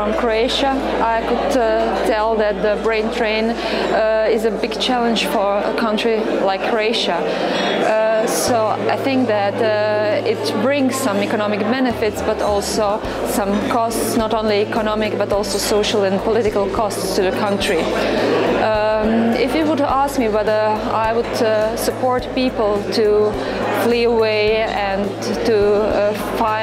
Croatia, I could uh, tell that the brain drain uh, is a big challenge for a country like Croatia. Uh, so I think that uh, it brings some economic benefits, but also some costs, not only economic, but also social and political costs to the country. Um, if you would ask me whether I would uh, support people to flee away and to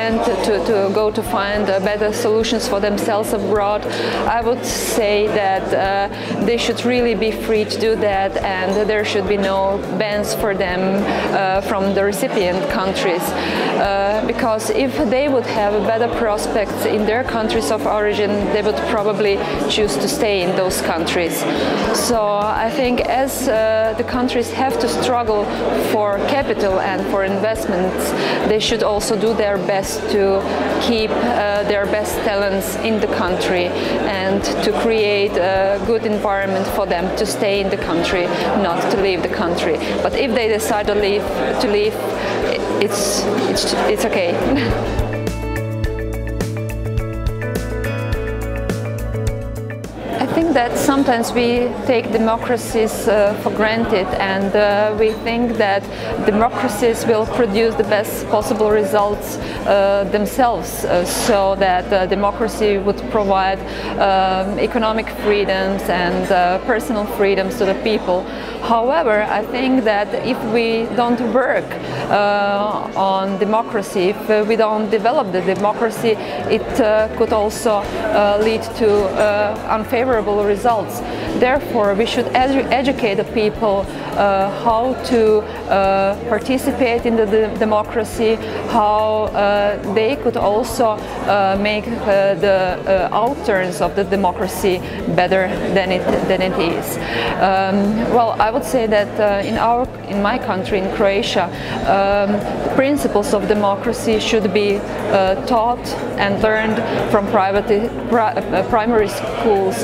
find, to, to go to find uh, better solutions for themselves abroad, I would say that uh, they should really be free to do that and there should be no bans for them uh, from the recipient countries. Because if they would have better prospects in their countries of origin, they would probably choose to stay in those countries. So I think as uh, the countries have to struggle for capital and for investments, they should also do their best to keep uh, their best talents in the country and to create a good environment for them to stay in the country, not to leave the country. But if they decide to leave, to leave it's, it's, it's okay. that sometimes we take democracies uh, for granted and uh, we think that democracies will produce the best possible results uh, themselves uh, so that uh, democracy would provide um, economic freedoms and uh, personal freedoms to the people. However, I think that if we don't work on democracy, if we don't develop the democracy, it could also lead to unfavorable results. Therefore, we should edu educate the people uh, how to uh, participate in the, democracy, how uh, they could also uh, make uh, the uh, outturns of the democracy better than it than it is. Um, well, I would say that in our in my country, in Croatia, um, principles of democracy should be taught and learned from private pri primary schools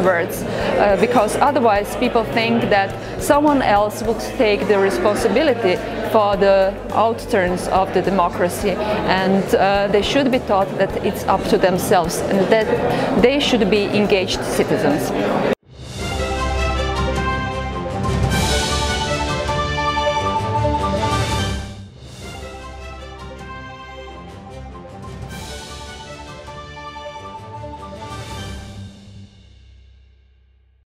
onwards uh, because otherwise people think that someone else would take the responsibility for the outturns of the democracy and uh, they should be taught that it's up to themselves and that they should be engaged citizens.